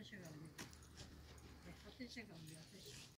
先生が見る。先生が見る。